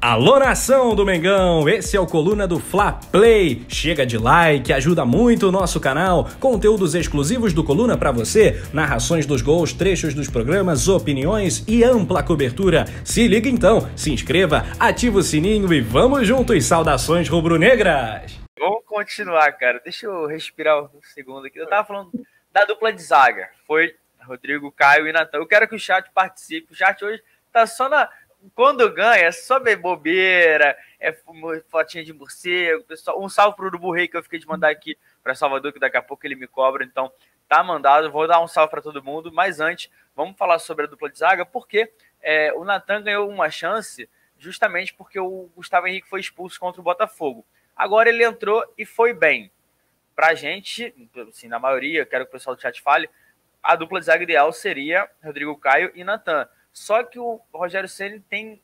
Alô nação do Mengão, esse é o Coluna do Fla Play. Chega de like, ajuda muito o nosso canal. Conteúdos exclusivos do Coluna para você, narrações dos gols, trechos dos programas, opiniões e ampla cobertura. Se liga então, se inscreva, ativa o sininho e vamos juntos. Saudações rubro-negras. Vamos continuar, cara. Deixa eu respirar um segundo aqui. Eu tava falando da dupla de zaga. Foi Rodrigo, Caio e Natan. Eu quero que o chat participe. O chat hoje tá só na quando ganha, é só bem bobeira, é fotinha de morcego, pessoal. Um salve pro Urubu Rei que eu fiquei de mandar aqui para Salvador, que daqui a pouco ele me cobra. Então, tá mandado. Vou dar um salve para todo mundo. Mas antes, vamos falar sobre a dupla de zaga, porque é, o Natan ganhou uma chance justamente porque o Gustavo Henrique foi expulso contra o Botafogo. Agora ele entrou e foi bem. Pra gente, assim, na maioria, quero que o pessoal do chat fale, a dupla de zaga ideal seria Rodrigo Caio e Natan. Só que o Rogério Ceni tem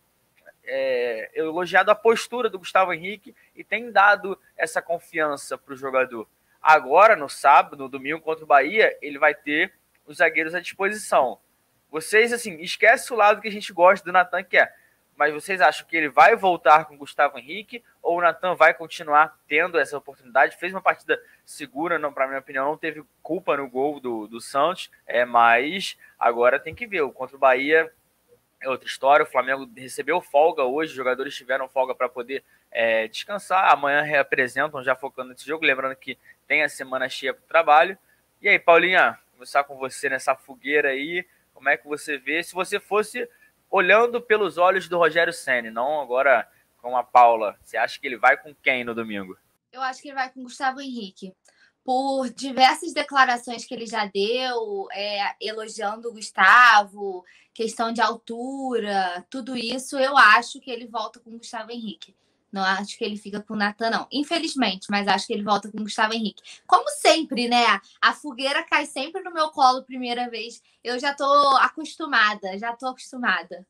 é, elogiado a postura do Gustavo Henrique e tem dado essa confiança para o jogador. Agora, no sábado, no domingo contra o Bahia, ele vai ter os zagueiros à disposição. Vocês, assim, esquece o lado que a gente gosta do Natan, que é. Mas vocês acham que ele vai voltar com o Gustavo Henrique ou o Natan vai continuar tendo essa oportunidade? Fez uma partida segura, não, para minha opinião, não teve culpa no gol do, do Santos, é, mas agora tem que ver. O contra o Bahia é outra história. O Flamengo recebeu folga hoje, os jogadores tiveram folga para poder é, descansar. Amanhã reapresentam, já focando nesse jogo. Lembrando que tem a semana cheia para o trabalho. E aí, Paulinha, começar com você nessa fogueira aí. Como é que você vê? Se você fosse olhando pelos olhos do Rogério Senni, não agora com a Paula, você acha que ele vai com quem no domingo? Eu acho que ele vai com Gustavo Henrique por diversas declarações que ele já deu, é, elogiando o Gustavo, questão de altura, tudo isso, eu acho que ele volta com o Gustavo Henrique. Não acho que ele fica com o Natan, não. Infelizmente, mas acho que ele volta com o Gustavo Henrique. Como sempre, né? A fogueira cai sempre no meu colo primeira vez. Eu já tô acostumada, já tô acostumada.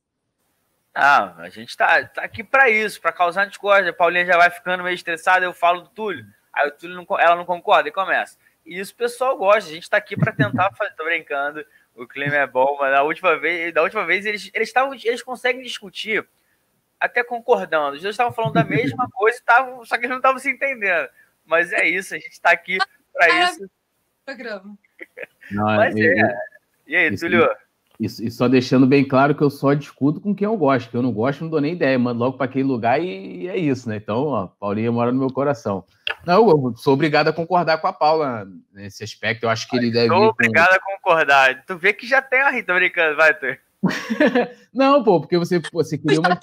Ah, a gente tá, tá aqui para isso, para causar discórdia. A Paulinha já vai ficando meio estressada, eu falo do Túlio. Aí o Túlio não, ela não concorda e começa. E isso o pessoal gosta. A gente está aqui para tentar fazer. Tô brincando. O clima é bom, mas da última vez, da última vez eles, eles, tavam, eles conseguem discutir até concordando. Os dois estavam falando da mesma coisa, tavam, só que eles não estavam se entendendo. Mas é isso, a gente está aqui para isso. Programa. Não, mas é. é. E aí, Túlio? E, e, só deixando bem claro que eu só discuto com quem eu gosto, que eu não gosto, não dou nem ideia, mando logo para aquele lugar e, e, é isso, né? Então, ó, Paulinha mora no meu coração. Não, eu sou obrigado a concordar com a Paula nesse aspecto. Eu acho que ele deve. Sou obrigado com... a concordar. Tu vê que já tem a Rita brincando, vai, tu. não, pô, porque você, você queria uma.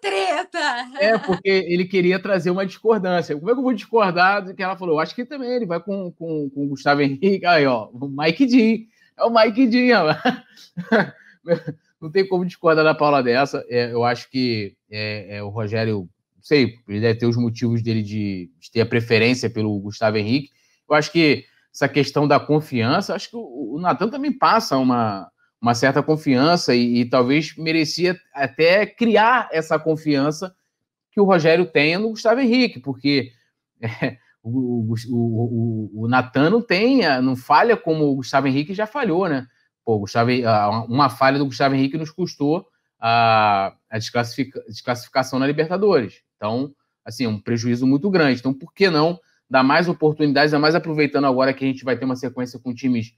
Treta! É, porque ele queria trazer uma discordância. Como é que eu vou discordar do que ela falou? Eu acho que também ele vai com, com, com o Gustavo Henrique. Aí, ó, o Mike Dean. É o Mike Dean, Não tem como discordar da Paula dessa. É, eu acho que é, é, o Rogério, não sei, ele deve ter os motivos dele de, de, ter a preferência pelo Gustavo Henrique. Eu acho que essa questão da confiança, acho que o, o Natan também passa uma, uma certa confiança e, e, talvez merecia até criar essa confiança que o Rogério tenha no Gustavo Henrique, porque é, o, o, o, o Natan não tem, não falha como o Gustavo Henrique já falhou, né? Pô, Gustavo, uma falha do Gustavo Henrique nos custou a, a desclassifica, desclassificação na Libertadores. Então, assim, é um prejuízo muito grande. Então, por que não dar mais oportunidades, ainda mais aproveitando agora que a gente vai ter uma sequência com times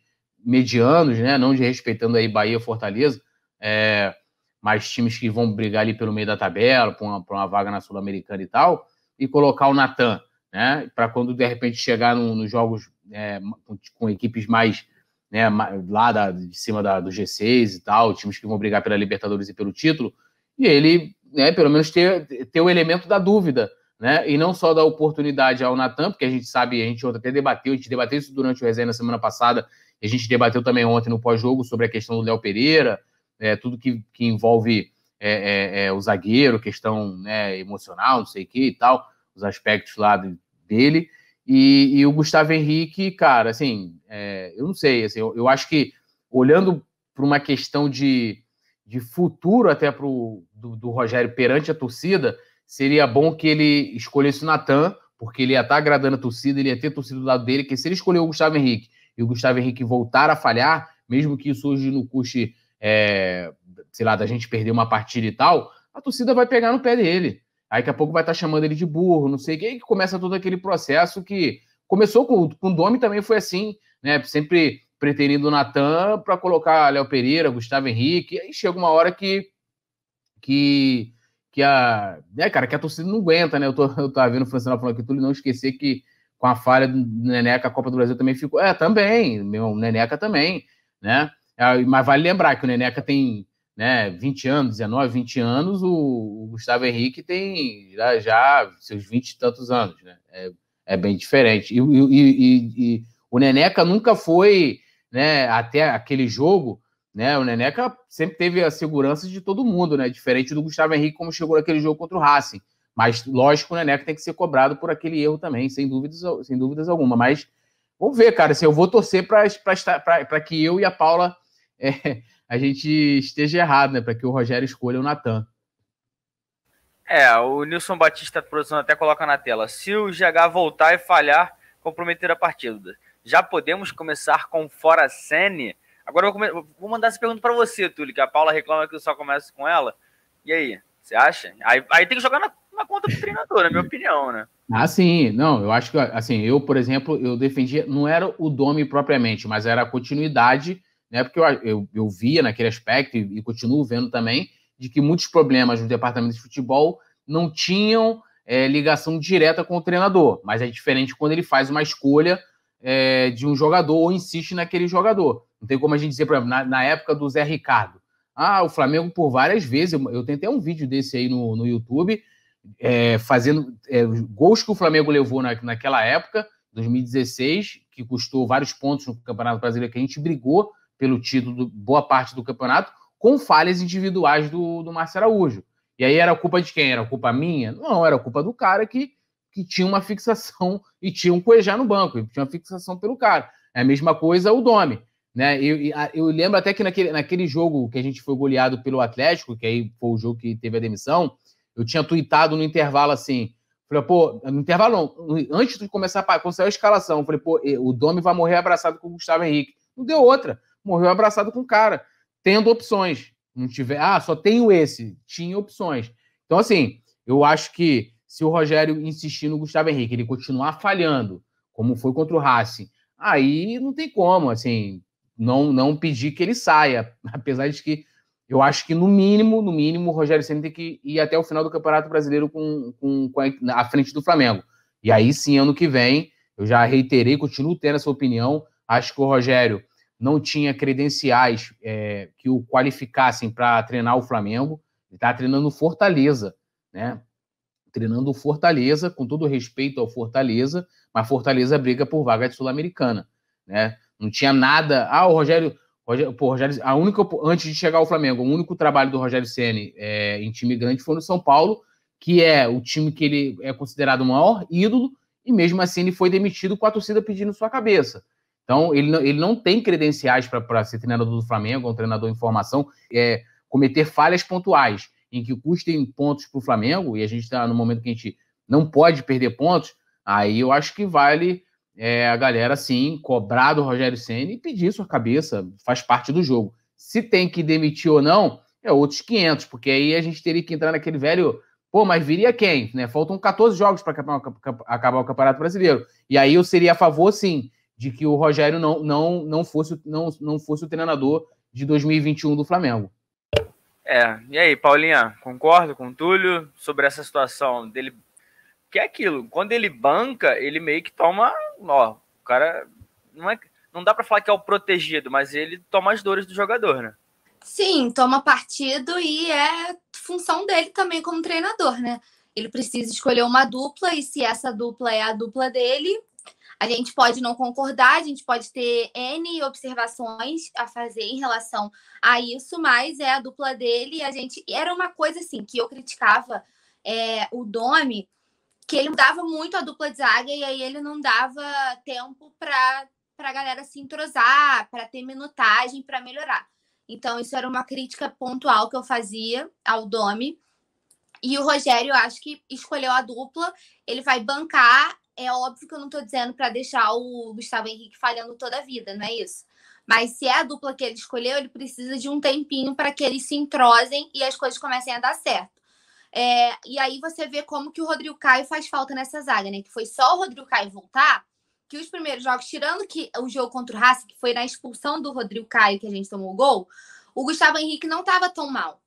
medianos, né? Não de respeitando aí Bahia, Fortaleza, é, mas times que vão brigar ali pelo meio da tabela, para uma, uma vaga na Sul-Americana e tal, e colocar o Natan né? Para quando de repente chegar no, nos jogos é, com, com, equipes mais né, lá da, de cima da, do G6 e tal, times que vão brigar pela Libertadores e pelo título, e ele, né, pelo menos ter, ter o elemento da dúvida, né? E não só da oportunidade ao Natan, porque a gente sabe, a gente até debateu, a gente debateu isso durante o resenha na semana passada, a gente debateu também ontem no pós-jogo sobre a questão do Léo Pereira, é, tudo que, que envolve é, é, é o zagueiro, questão né, emocional, não sei o que e tal os aspectos lá dele. E, e o Gustavo Henrique, cara, assim, é, eu não sei, assim, eu, eu acho que olhando para uma questão de, de futuro até pro, do, do, Rogério perante a torcida, seria bom que ele escolhesse o Natan, porque ele ia estar tá agradando a torcida, ele ia ter torcida do lado dele, que se ele escolher o Gustavo Henrique e o Gustavo Henrique voltar a falhar, mesmo que isso hoje no custe, é, sei lá, da gente perder uma partida e tal, a torcida vai pegar no pé dele. Aí daqui a pouco vai estar tá chamando ele de burro, não sei o que, e começa todo aquele processo que começou com, com o Domi também foi assim, né? Sempre pretendendo o Natan para colocar Léo Pereira, Gustavo Henrique, aí chega uma hora que que que a, né, cara, que a torcida não aguenta, né? Eu, tô, eu tava vendo o Francisco falando aqui, tu não esquecer que com a falha do Neneca, a Copa do Brasil também ficou. É, também, meu, Neneca também, né? É, mas vale lembrar que o Neneca tem né, 20 anos, 19, 20 anos, o, o Gustavo Henrique tem já, já, seus 20 e tantos anos, né? É, é bem diferente. E, e, e, e, o Neneca nunca foi, né, até aquele jogo, né? O Neneca sempre teve a segurança de todo mundo, né? Diferente do Gustavo Henrique, como chegou naquele jogo contra o Racing. Mas, lógico, o Neneca tem que ser cobrado por aquele erro também, sem dúvidas, sem dúvidas alguma. Mas vamos ver, cara. Se eu vou torcer para que eu e a Paula é, a gente esteja errado, né? Para que o Rogério escolha o Natan. É, o Nilson Batista, produção até coloca na tela. Se o GH voltar e falhar, comprometer a partida. Já podemos começar com fora Sene? Agora eu vou, vou mandar essa pergunta para você, Túlio, que a Paula reclama que eu só começo com ela. E aí, você acha? Aí, aí tem que jogar na, na conta do treinador, na minha opinião, né? Ah, sim. Não, eu acho que, assim, eu, por exemplo, eu defendia, não era o Domi propriamente, mas era a continuidade, né? Porque eu, eu, eu via naquele aspecto, e, e continuo vendo também, de que muitos problemas no departamento de futebol não tinham é, ligação direta com o treinador, mas é diferente quando ele faz uma escolha é, de um jogador ou insiste naquele jogador. Não tem como a gente dizer, por exemplo, na, na época do Zé Ricardo. Ah, o Flamengo, por várias vezes, eu, eu tentei um vídeo desse aí no, no YouTube, é, fazendo é, gols que o Flamengo levou na, naquela época, 2016, que custou vários pontos no Campeonato Brasileiro, que a gente brigou pelo título, do, boa parte do campeonato, com falhas individuais do, do Márcio Araújo. E aí era culpa de quem? Era culpa minha? Não, era culpa do cara que, que tinha uma fixação e tinha um coejar no banco, tinha uma fixação pelo cara. É a mesma coisa o Domi. Né? Eu, eu lembro até que naquele, naquele jogo que a gente foi goleado pelo Atlético, que aí foi o jogo que teve a demissão, eu tinha tweetado no intervalo assim. Falei, pô, no intervalo não, antes de começar a, quando saiu a escalação, falei, pô, o Domi vai morrer abraçado com o Gustavo Henrique. Não deu outra. Morreu abraçado com o cara, tendo opções. Não tiver, ah, só tenho esse. Tinha opções. Então, assim, eu acho que se o Rogério insistir no Gustavo Henrique, ele continuar falhando, como foi contra o Racing, aí não tem como, assim, não, não pedir que ele saia. Apesar de que eu acho que, no mínimo, no mínimo, o Rogério Senna tem que ir até o final do Campeonato Brasileiro com, com, com a, à frente do Flamengo. E aí sim, ano que vem, eu já reiterei, continuo tendo essa opinião. Acho que o Rogério não tinha credenciais é, que o qualificassem para treinar o Flamengo. Ele está treinando Fortaleza, né? Treinando Fortaleza, com todo respeito ao Fortaleza, mas Fortaleza briga por vaga de Sul-Americana, né? Não tinha nada. Ah, o Rogério. Pô, Rogério, a única, antes de chegar ao Flamengo, o único trabalho do Rogério Ceni é, em time grande foi no São Paulo, que é o time que ele é considerado o maior ídolo, e mesmo assim ele foi demitido com a torcida pedindo sua cabeça. Então, ele não, ele não tem credenciais para ser treinador do Flamengo, um treinador em formação, é, cometer falhas pontuais em que custem pontos para o Flamengo, e a gente está no momento que a gente não pode perder pontos, aí eu acho que vale é, a galera, sim, cobrar do Rogério Senna e pedir sua cabeça, faz parte do jogo. Se tem que demitir ou não, é outros 500, porque aí a gente teria que entrar naquele velho. Pô, mas viria quem? Né? Faltam 14 jogos para acabar o Campeonato Brasileiro. E aí eu seria a favor, sim, de que o Rogério não, não, não, fosse, não, não fosse o treinador de 2021 do Flamengo. É, e aí, Paulinha, concordo com o Túlio sobre essa situação dele que é aquilo, quando ele banca, ele meio que toma, ó, o cara não é não dá para falar que é o protegido, mas ele toma as dores do jogador, né? Sim, toma partido e é função dele também como treinador, né? Ele precisa escolher uma dupla e se essa dupla é a dupla dele, a gente pode não concordar, a gente pode ter N observações a fazer em relação a isso, mas é a dupla dele e a gente. Era uma coisa assim que eu criticava é, o Domi que ele mudava muito a dupla de zaga e aí ele não dava tempo para a galera se entrosar, para ter minutagem, para melhorar. Então, isso era uma crítica pontual que eu fazia ao Domi. E o Rogério, eu acho que escolheu a dupla, ele vai bancar. É óbvio que eu não estou dizendo para deixar o Gustavo Henrique falhando toda a vida, não é isso? Mas se é a dupla que ele escolheu, ele precisa de um tempinho para que eles se entrosem e as coisas comecem a dar certo. É, e aí você vê como que o Rodrigo Caio faz falta nessa zaga, né? Que foi só o Rodrigo Caio voltar, que os primeiros jogos, tirando que o jogo contra o Racing, que foi na expulsão do Rodrigo Caio que a gente tomou o gol, o Gustavo Henrique não estava tão mal.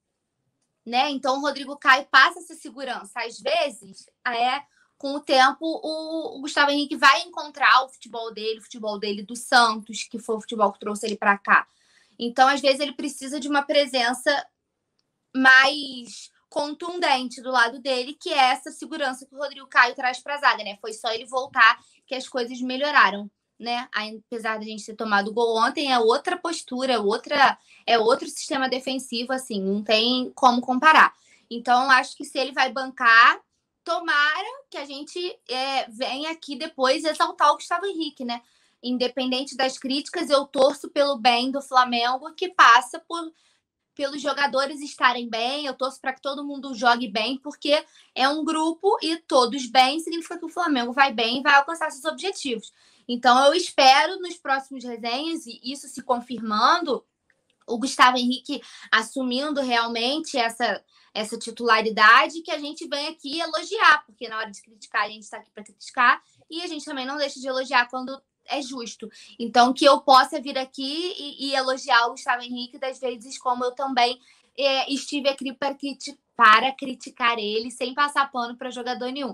Né? Então o Rodrigo Caio passa essa segurança. Às vezes, é, com o tempo, o, o Gustavo Henrique vai encontrar o futebol dele, o futebol dele do Santos, que foi o futebol que trouxe ele para cá. Então, às vezes, ele precisa de uma presença mais contundente do lado dele, que é essa segurança que o Rodrigo Caio traz para a zaga, né? Foi só ele voltar que as coisas melhoraram, né? Apesar de a gente ter tomado gol ontem, é outra postura, é outra, é outro sistema defensivo, assim, não tem como comparar. Então, acho que se ele vai bancar, tomara que a gente é, venha aqui depois exaltar o Gustavo Henrique, né? Independente das críticas, eu torço pelo bem do Flamengo, que passa por pelos jogadores estarem bem, eu torço para que todo mundo jogue bem, porque é um grupo e todos bem significa que o Flamengo vai bem e vai alcançar seus objetivos. Então eu espero nos próximos resenhas, e isso se confirmando, o Gustavo Henrique assumindo realmente essa, essa titularidade, que a gente vem aqui elogiar, porque na hora de criticar, a gente está aqui para criticar, e a gente também não deixa de elogiar quando é justo. Então, que eu possa vir aqui e, e elogiar o Gustavo Henrique das vezes como eu também é, estive aqui para, para criticar ele sem passar pano para jogador nenhum.